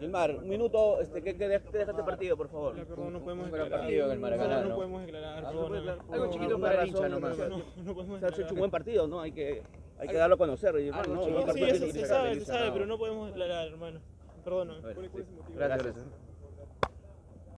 Gilmar, un minuto, este, ¿qué, qué de- deja este partido, por favor? Ya, perdón, no podemos Un gran declarar. partido en el Maracaná, No, ¿no? podemos declarar, Algo eh. chiquito para el hincha nomás. no, No, no podemos Se ha hecho un buen partido, ¿no? Hay que, hay que darlo a conocer. Gilmar, Algo ¿no? Sí, se se sabe, se sabe, pero no podemos declarar, hermano. Perdóname. ¿Cuál es el motivo? Gracias.